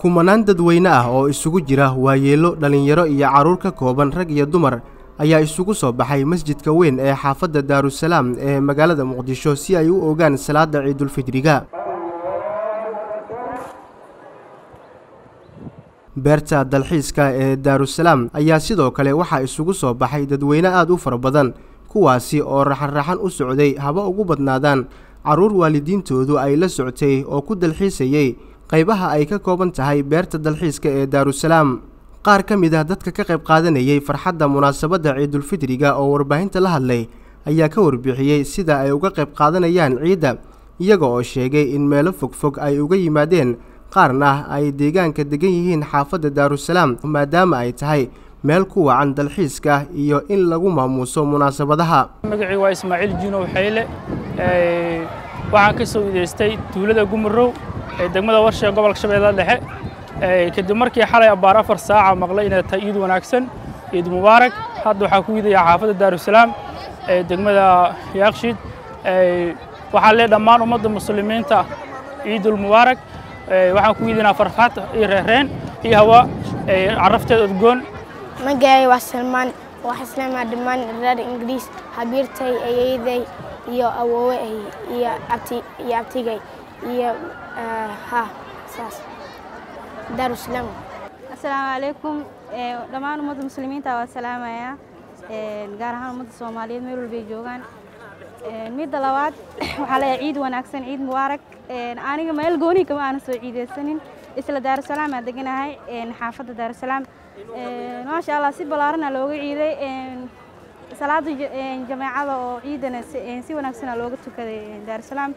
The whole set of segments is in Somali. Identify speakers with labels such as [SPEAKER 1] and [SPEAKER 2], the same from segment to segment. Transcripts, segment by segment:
[SPEAKER 1] kumanaan dadweyne ah oo isugu jira waayeelo dhallinyaro iyo carruur ka kooban rag iyo dumar ayaa isugu soo baxay masjidka weyn ee xaafadda daarusalaam ee magaalada muqdisho si ay u ogaan salaada ciidulfidriga beerta dalxiiska ee daarusalaam ayaa sidoo kale waxaa isugu soo baxay dadweyne aad u fara badan kuwaasi oo raxan-raxan u socday haba ugu badnaadaan. Carruur waalidiintoodu ay la soctay oo ku dalxiisayey qaybaha ay ka kooban tahay beerta dalxiiska ee daarusalaam qaar ka mid ah dadka ka qayb qaadanayay farxadda munaasabadda ciidulfidriga oo warbaahinta la hadlay ayaa ka warbixiyey sida ay uga qayb qaadanayaan ciidda iyaga oo sheegay in meelo fogfog ay uga yimaadeen qaarna ay deegaanka degan yihiin xaafadda daarusalaam maadaama ay tahay meel ku wacan dalxiiska iyo in lagu maamuuso munaasabadaha.
[SPEAKER 2] Magacii waa ismaaciil jiinow xayle waxaan ka soo ideystay tuulada gumurow ee degmada warshiga gobolka shabeellada dhexe. Kadib markii xalay abbaar afar saaca maqlay inay tahay iid wanaagsan ciid mubaarak hadda waxaa ku iidaya xaafadda daarusalaam ee degmada yaaqshiid. Waxaan lee dhammaan ummadda muslimiinta ciidul mubaarak waxaan ku iidinaa farxad iyo reereen iyo hawa carafteed udgoon.
[SPEAKER 3] Magacay waa salmaan waxaa islaamaa dhammaan reer ingiriis habiirtay ayeeday iyo awoowe iyo abti iyo abtigay iyo ha saas. Daarusalaam
[SPEAKER 4] assalaamu calaykum dhammaan ummadda muslimiinta waa salaamayaa gaar ahaan ummadda soomaaliyeed meel walbay joogaan midda labaad waxaa leeyahay ciid wanaagsan ciid mubaarak aniga meel gooni kama aanan soo ciideysanin isla daarusalaam aan deganahay xaafadda daarusalaam maasha allah si ballaarana looga ciiday. Salaada jameecada oo ciidana si wanaagsana looga tukaday daarusalaam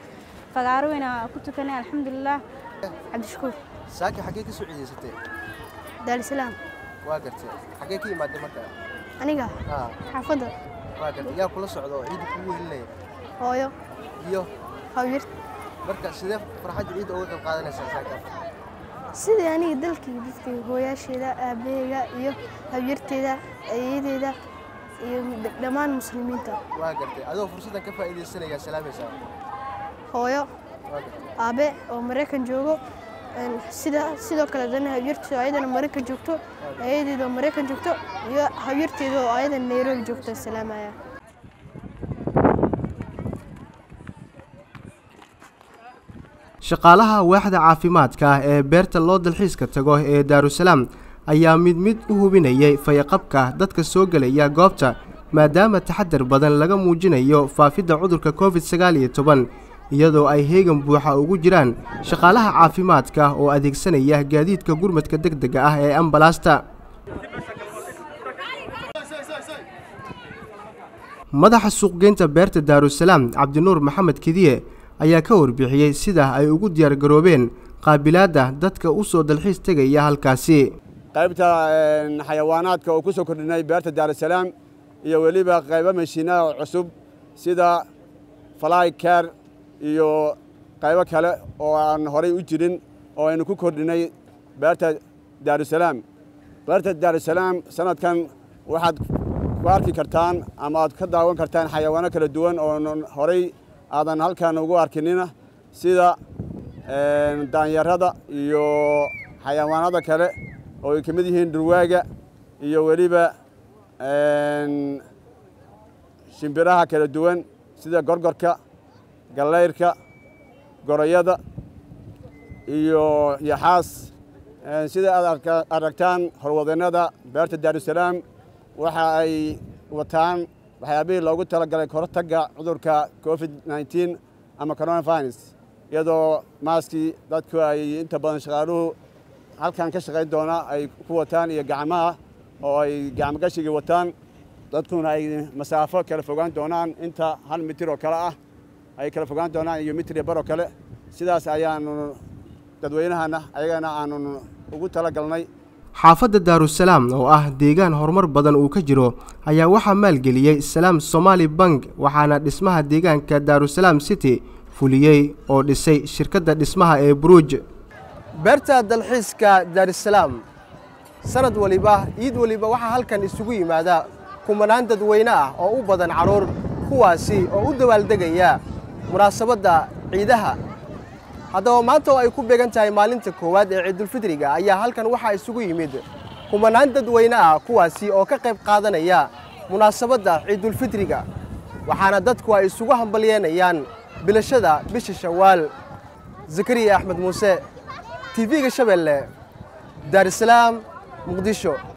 [SPEAKER 4] fagaaro weyna ku tukanay alxamdulilah
[SPEAKER 3] cabdishakuur
[SPEAKER 1] saaki xaggee ka soo ciidaysatay?
[SPEAKER 3] Daarusalaam
[SPEAKER 1] waa gartay. Xaggee ka imaadday marka
[SPEAKER 3] aniga? Xaafadda
[SPEAKER 1] yaa kula socda oo ciidda kugu helinaya
[SPEAKER 3] hooyo.
[SPEAKER 1] Iyo?
[SPEAKER 3] Hawyar
[SPEAKER 1] marka sidee farxadda ciidda uga qayb qaadanaysaa saaka
[SPEAKER 3] sidii aniga dalkii dadkii hooyaasheeda aabaheyga iyo hawyarteeda ayeedeeda iyo dhammaan muslimiinta?
[SPEAKER 1] Waa gartay. Adoo fursaddan ka faa'iidaysanaya salaamaysaa
[SPEAKER 3] hooyo. Aabe oo maraykan joogo sida sidoo kale dana hawyarteeda oo ayadana maraykan joogto ayadeeda oo maraykan joogto iyo hawyarteeda oo nairobi joogto salaamaya
[SPEAKER 1] shaqaalaha waaxda caafimaadka ah ee beerta loo dalxiiska tago ee daarusalaam ayaa mid mid u hubinayay fayaqabka dadka soo gelaya goobta maadaama taxadar badan laga muujinayo faafidda cudurka covid sagaal iyo toban iyadoo ay heegan buuxa ugu jiraan shaqaalaha caafimaadka oo adeegsanaya gaadiidka gurmadka deg dega ah ee ambalaasta madaxa suuqgeynta beerta daarusalaam cabdinuur maxamed kediye ayaa ka warbixiyey sida ay ugu diyaargaroobeen qaabilaadda dadka u soo dalxiis tegaya halkaasi.
[SPEAKER 5] Qaybta xayawaanaadka oo ku soo kordhinay beerta daarusalaam iyo weliba qaybo mashiinada cusub sida fly iyo qaybo kale oo aan horay u jirin oo aynu ku kordhinay beerta daarusalaam beerta daarusalaam sanadkan waxaad ku arki kartaan ama aad ka daawan kartaan xayawaano kala duwan oo horay aadan halkan ugu arkinina sida daanyarada iyo xayawaanada kale oo ay ka mid yihiin dhurwaaga iyo weliba shimbiraha kala duwan sida gorgorka gallayrka gorayada iyo yaxaas. Sida aad aragtaan horwadeennada beerta daarusalaam waxa ay wataan waxyaabihii loogu talagalay korotagga cudurka covid nneteen ama coronavirus iyadoo maaskii dadku ay inta badan shaqaaluhu halkan ka shaqayn doona ay ku wataan iyo gacmaha oo ay gacmogashigii wataan dadkuna ay masaafo kala fogaan doonaan inta hal mitir oo kale ah ay kala fogaan doonaan iyo mitir iyo bar oo kale. Sidaas ayaanu dadweynahana ayagana aanu ugu talagalnay.
[SPEAKER 1] Xaafadda daarusalaam oo ah deegaan horumar badan uu ka jiro ayaa waxaa maalgeliyey salaam somaali bank waxaana dhismaha deegaanka daarusalaam city fuliyey oo dhisay shirkadda dhismaha ee buruuj beerta dalxiiska daarusalaam sanad waliba iid waliba waxaa halkan isugu yimaada kumanaan dadweyne ah oo u badan carruur kuwaasi oo u dabaaldegaya munaasabadda ciidaha. Haddaba maanta oo ay ku beegan tahay maalinta koowaad ee ciidulfidriga ayaa halkan waxaa isugu yimid kumanaan dadweyne ah kuwaasi oo ka qayb qaadanaya munaasabadda ciidulfidriga. Waxaana dadku ay isugu hambalyeenayaan bilashada bisha shawaal. Zakariya axmed muuse tv-ga shabeelle daarusalaam muqdisho